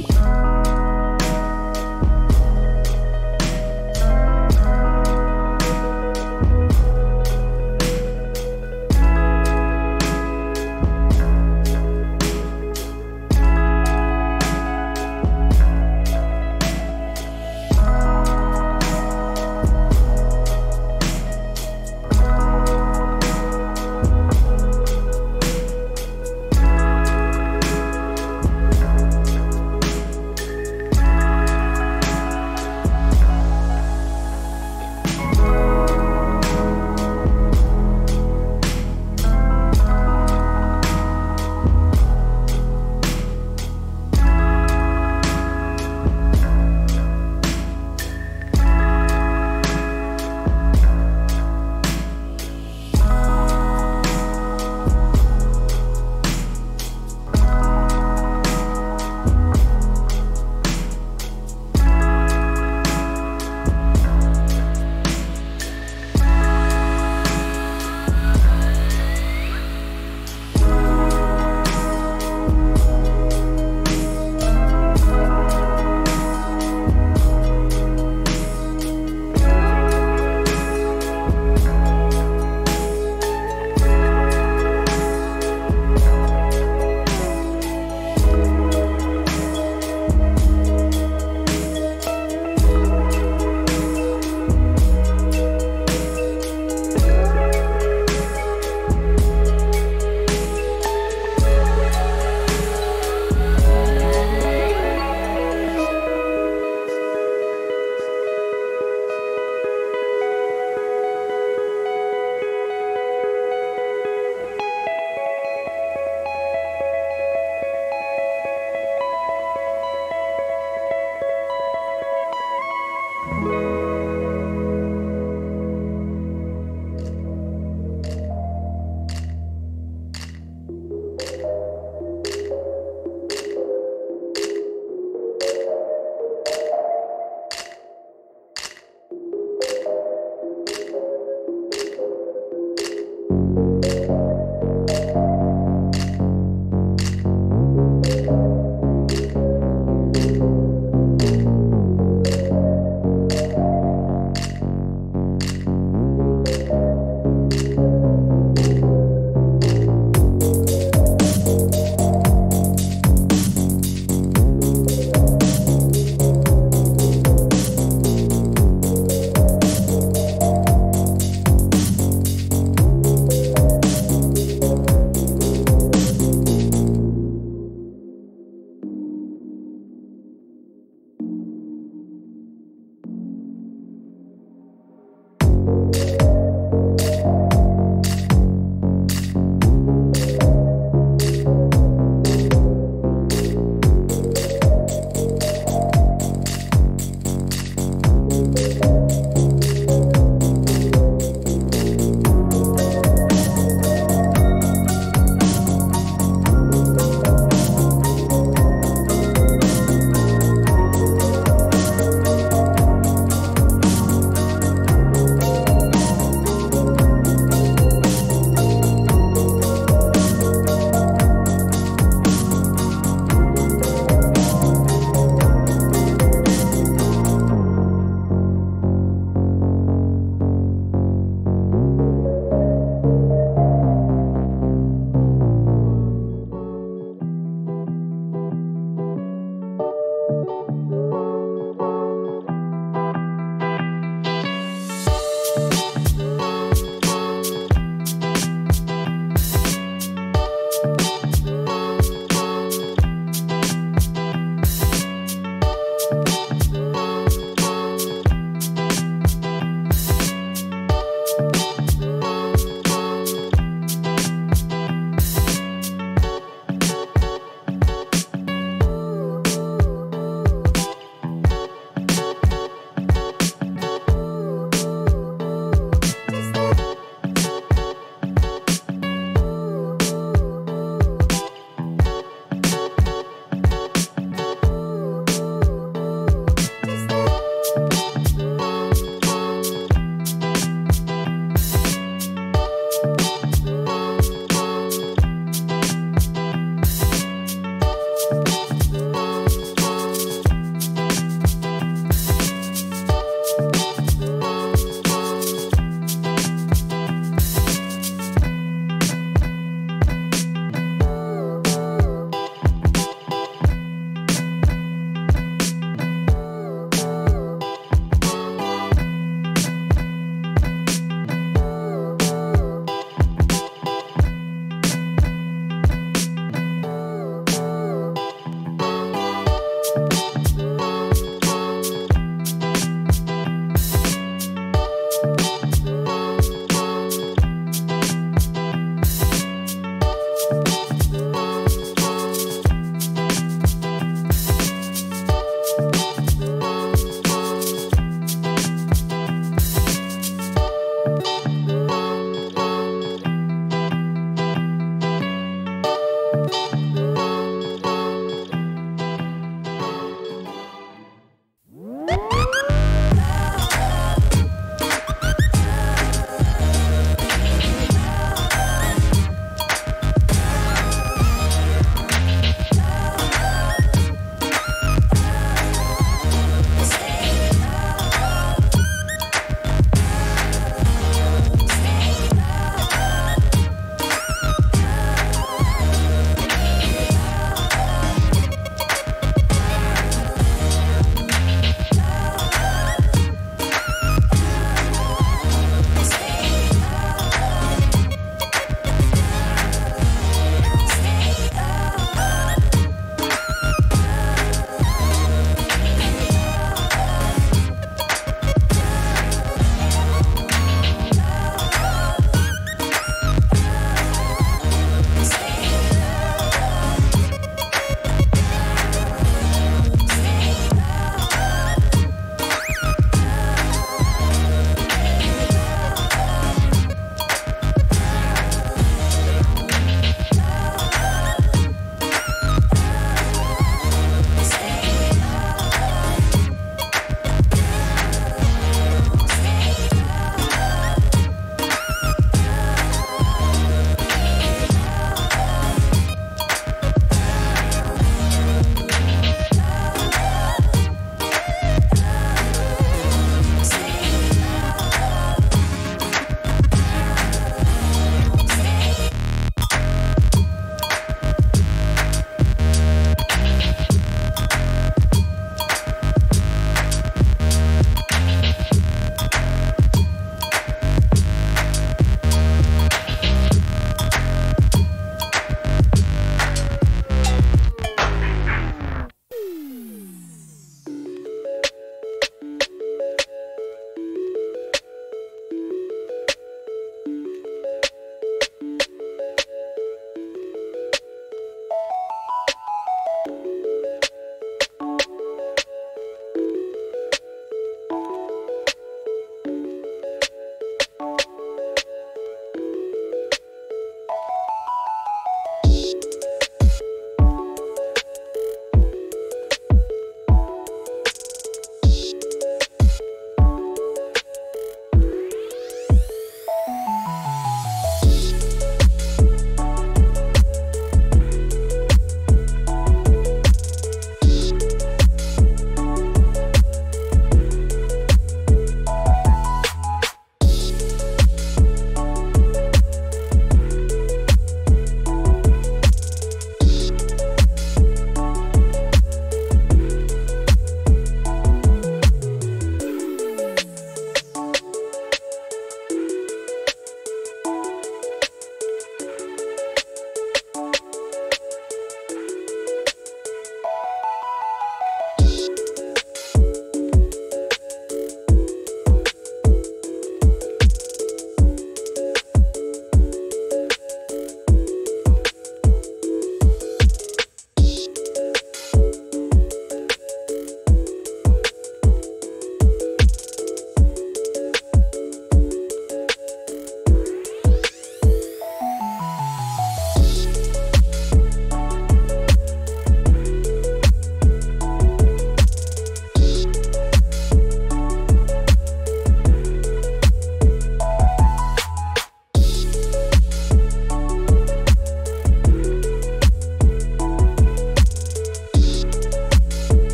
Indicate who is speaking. Speaker 1: Música thank you